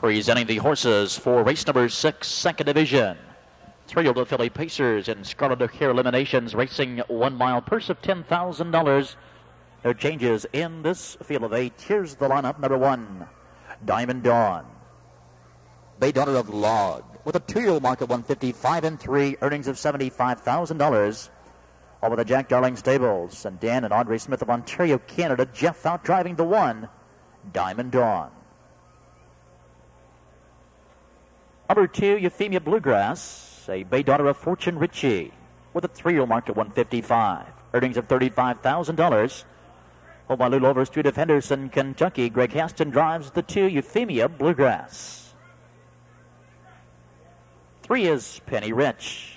Presenting the horses for race number six, second division. Three-year-old Philly Pacers and Scarlett O'Hara Eliminations racing one mile purse of $10,000. No changes in this field of eight. Here's the lineup. Number one, Diamond Dawn. Bay Daughter of Laag with a two-year-old mark of 155 and three, earnings of $75,000. Over the Jack Darling Stables and Dan and Audrey Smith of Ontario, Canada. Jeff out driving the one, Diamond Dawn. Number two, Eufeemia Bluegrass, a Bay Daughter of Fortune Ritchie, with a three-year mark at 155, earnings of $35,000. Home by Lou Overstreet of Henderson, Kentucky. Gregg Haston drives the two, Eufeemia Bluegrass. Three is Penny Rich,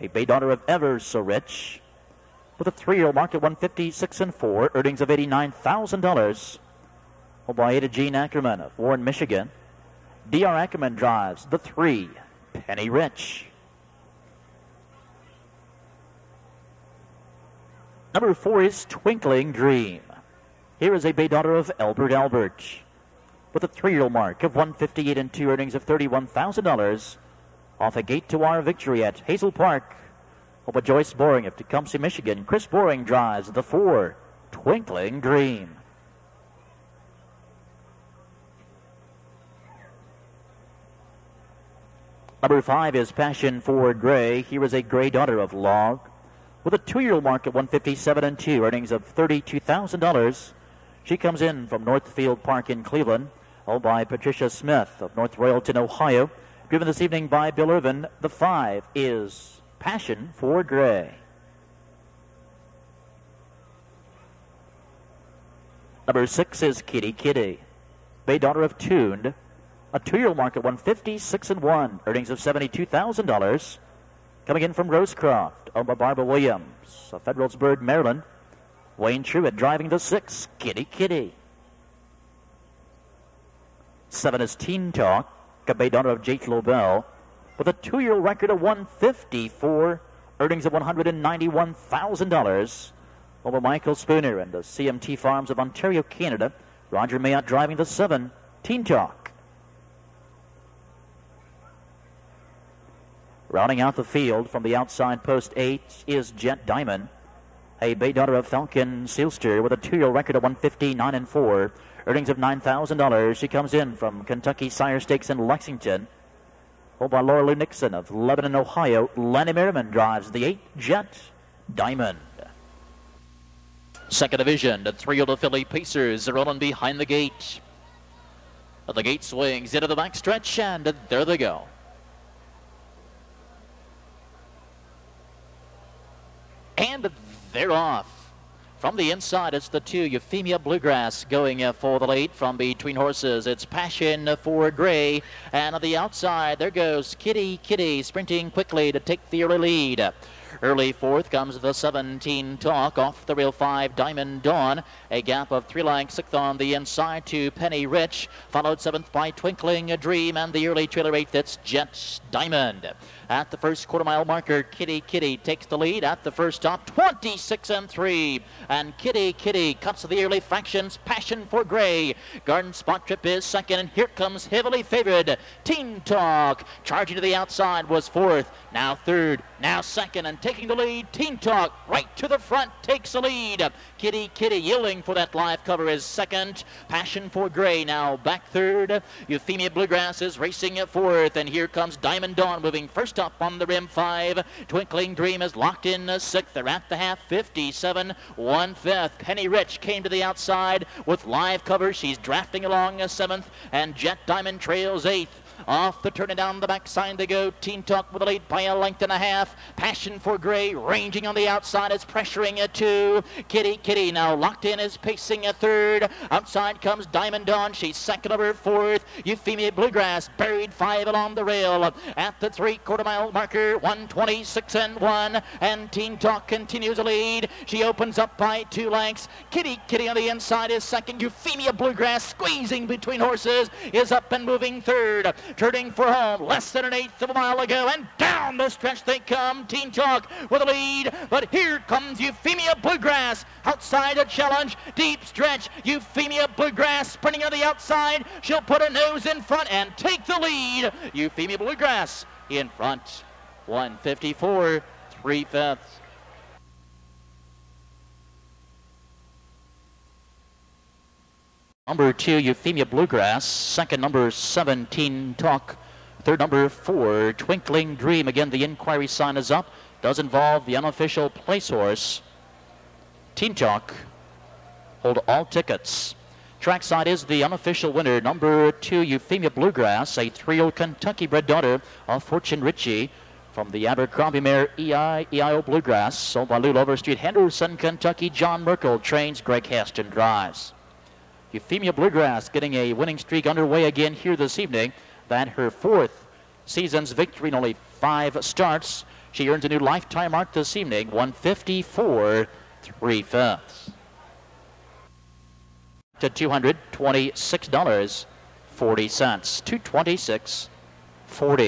a Bay Daughter of Ever So Rich, with a three-year mark at 156 and four, earnings of $89,000. Home by Ada Jean Ackerman of Warren, Michigan. D.R. Ackerman drives the three, Penny Rich. Number four is Twinkling Dream. Here is a bay daughter of Albert Albert with a three-year mark of 158 and two earnings of $31,000 off a gate to our victory at Hazel Park. Over Joyce Boring of Tecumseh, Michigan. Chris Boring drives the four, Twinkling Dream. Number five is Passion for Gray. Here is a gray daughter of Laag with a two-year-old mark at 157 and two, earnings of $32,000. She comes in from Northfield Park in Cleveland, owned by Patricia Smith of North Royalton, Ohio. Driven this evening by Bill Irvin. The five is Passion for Gray. Number six is Kitty Kitty, Bay daughter of Tuned a two-year mark at 156 and one, earnings of $72,000. Coming in from Rosecroft, owned by Barbara Williams of Federalsburg, Maryland. Wayne Truitt driving the six, Kitty Kitty. Seven is Teen Talk, a bay daughter of Jate Lobell, with a two-year record of 154, earnings of $191,000. Over Michael Spooner and the CMT Farms of Ontario, Canada. Roger Mayotte driving the seven, Teen Talk. Rounding out the field from the outside post eight is Jet Diamond, a bay daughter of Falcon Seelster with a two-year record of 159 and four, earnings of $9,000. She comes in from Kentucky Sire Stakes in Lexington. Hold by Laura Lou Nixon of Lebanon, Ohio. Lenny Merriman drives the eight Jet Diamond. Second division, the three the Philly Pacers are rolling behind the gate. The gate swings into the backstretch, and there they go. And they're off. From the inside, it's the two Eufeemia Bluegrass going uh, for the lead from between horses. It's Passion for Gray. And on the outside, there goes Kitty Kitty sprinting quickly to take the early lead. Early fourth comes the 17 Talk off the rail five Diamond Dawn. A gap of three lengths sixth on the inside to Penny Rich. Followed seventh by Twinkling a Dream and the early trailer eighth that's Jet Diamond. At the first quarter mile marker, Kitty Kitty takes the lead at the first stop, 26 and 3. And Kitty Kitty cuts the early fractions, Passion for Gray. Garden Spot Trip is second, and here comes heavily favored Teen Talk. Charging to the outside was fourth, now third, now second, and taking the lead, Teen Talk right to the front takes the lead. Kitty Kitty yielding for that live cover is second. Passion for Gray now back third. Eufeemia Bluegrass is racing at fourth, and here comes Diamond Dawn moving first up on the rim five. Twinkling Dream is locked in the sixth. They're at the half 57, one fifth. Penny Rich came to the outside with live cover. She's drafting along a seventh, and Jet Diamond trails eighth. Off the turn and down the backside they go. Teen Talk with a lead by a length and a half. Passion for Gray ranging on the outside is pressuring a two. Kitty Kitty now locked in is pacing a third. Outside comes Diamond Dawn. She's second over fourth. Eufeemia Bluegrass buried five along the rail. At the three quarter mile marker, 126 and one. And Teen Talk continues a lead. She opens up by two lengths. Kitty Kitty on the inside is second. Eufeemia Bluegrass squeezing between horses is up and moving third. Turning for home. Less than an eighth of a mile ago, and down the stretch they come. Teen Talk with a lead, but here comes Eufeemia Bluegrass outside a challenge. Deep stretch. Eufeemia Bluegrass sprinting on the outside. She'll put a nose in front and take the lead. Eufeemia Bluegrass in front. 154, three fifths. Number two, Eufeemia Bluegrass. Second, number 17, Talk. Third, number four, Twinkling Dream. Again, the inquiry sign is up. Does involve the unofficial place horse. Teen Talk. Hold all tickets. Trackside is the unofficial winner, number two, Eufeemia Bluegrass, a three-year-old Kentucky bred daughter of Fortune Ritchie from the Abercrombie mare EI, EIO Bluegrass, sold by Lou Overstreet, Henderson, Kentucky. John Merkel trains, Gregg Haston drives. Eufeemia Bluegrass getting a winning streak underway again here this evening. That her fourth season's victory in only five starts. She earns a new lifetime mark this evening, 154 three fifths. To $226.40. 226 40